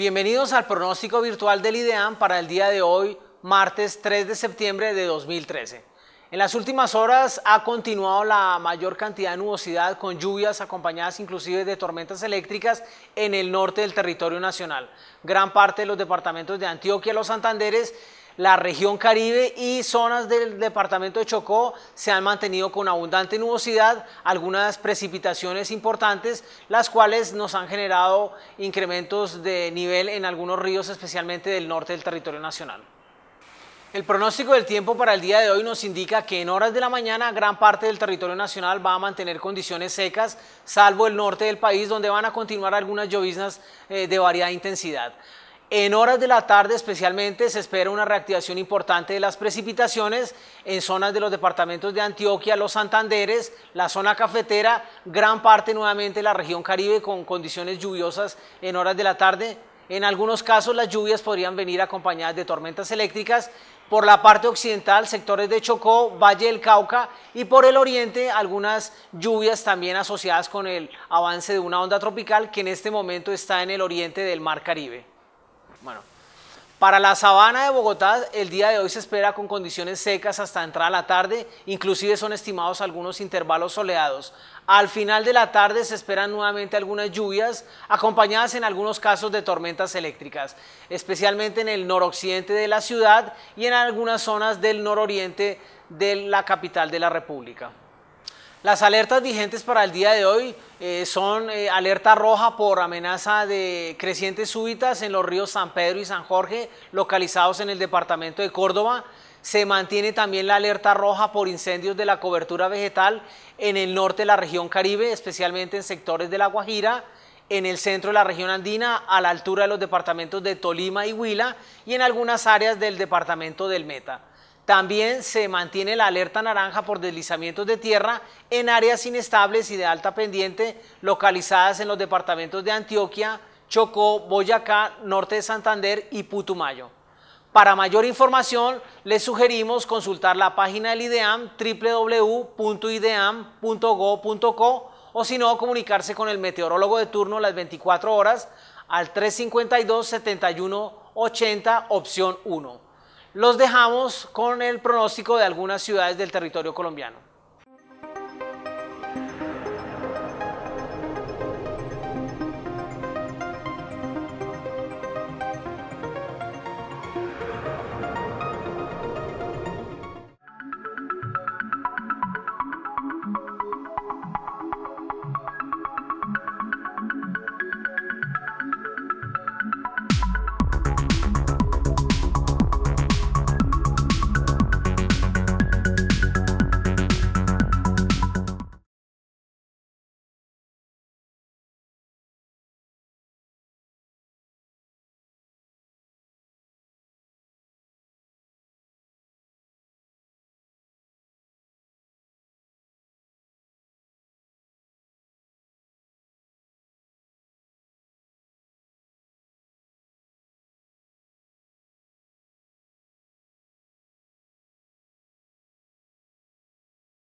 Bienvenidos al pronóstico virtual del IDEAM para el día de hoy, martes 3 de septiembre de 2013. En las últimas horas ha continuado la mayor cantidad de nubosidad con lluvias acompañadas inclusive de tormentas eléctricas en el norte del territorio nacional. Gran parte de los departamentos de Antioquia, los Santanderes la región Caribe y zonas del departamento de Chocó se han mantenido con abundante nubosidad, algunas precipitaciones importantes, las cuales nos han generado incrementos de nivel en algunos ríos, especialmente del norte del territorio nacional. El pronóstico del tiempo para el día de hoy nos indica que en horas de la mañana gran parte del territorio nacional va a mantener condiciones secas, salvo el norte del país donde van a continuar algunas lloviznas eh, de variada intensidad. En horas de la tarde especialmente se espera una reactivación importante de las precipitaciones en zonas de los departamentos de Antioquia, los Santanderes, la zona cafetera, gran parte nuevamente de la región Caribe con condiciones lluviosas en horas de la tarde. En algunos casos las lluvias podrían venir acompañadas de tormentas eléctricas. Por la parte occidental, sectores de Chocó, Valle del Cauca y por el oriente algunas lluvias también asociadas con el avance de una onda tropical que en este momento está en el oriente del Mar Caribe. Bueno, para la sabana de Bogotá el día de hoy se espera con condiciones secas hasta entrar a la tarde, inclusive son estimados algunos intervalos soleados. Al final de la tarde se esperan nuevamente algunas lluvias, acompañadas en algunos casos de tormentas eléctricas, especialmente en el noroccidente de la ciudad y en algunas zonas del nororiente de la capital de la República. Las alertas vigentes para el día de hoy eh, son eh, alerta roja por amenaza de crecientes súbitas en los ríos San Pedro y San Jorge, localizados en el departamento de Córdoba. Se mantiene también la alerta roja por incendios de la cobertura vegetal en el norte de la región Caribe, especialmente en sectores de La Guajira, en el centro de la región andina, a la altura de los departamentos de Tolima y Huila y en algunas áreas del departamento del Meta. También se mantiene la alerta naranja por deslizamientos de tierra en áreas inestables y de alta pendiente localizadas en los departamentos de Antioquia, Chocó, Boyacá, Norte de Santander y Putumayo. Para mayor información, les sugerimos consultar la página del IDEAM www.ideam.go.co o si no, comunicarse con el meteorólogo de turno las 24 horas al 352-7180, opción 1 los dejamos con el pronóstico de algunas ciudades del territorio colombiano.